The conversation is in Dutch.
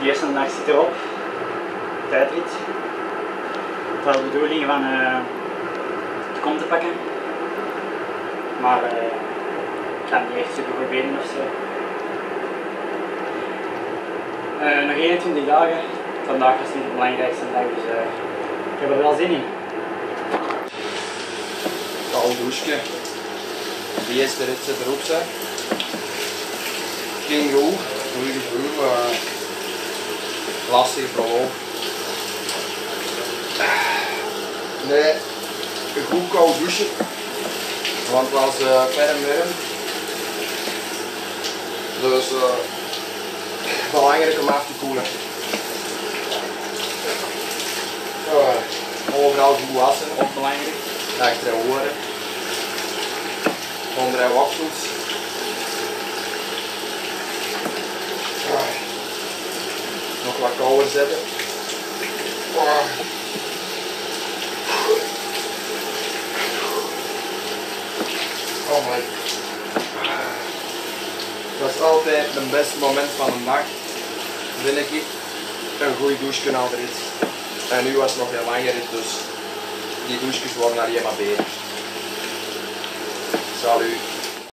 De eerste dag zit erop. Tijdrit. Het was de bedoeling van uh, het kom te pakken. Maar uh, ik kan niet echt super goed benen of zo. Uh, nog 21 dagen. Vandaag is niet de belangrijkste dag, dus ik heb er wel zin in. Koud douche. De eerste rit zit erop. Zeg. Ging goed, goede gevoel, lastig proloog. Nee, een goed koud douchen. Want het was uh, ferm warm. Dus uh, belangrijk om af te koelen. Uh, overal goed wassen, ook belangrijk. Achter de oren. Onder de waksels. Wat kouder zetten. Oh my. Dat is altijd het beste moment van de dag. Vind ik een goede douche na de rit. En nu was het nog heel langer dus die douches worden alleen maar beter. Salut.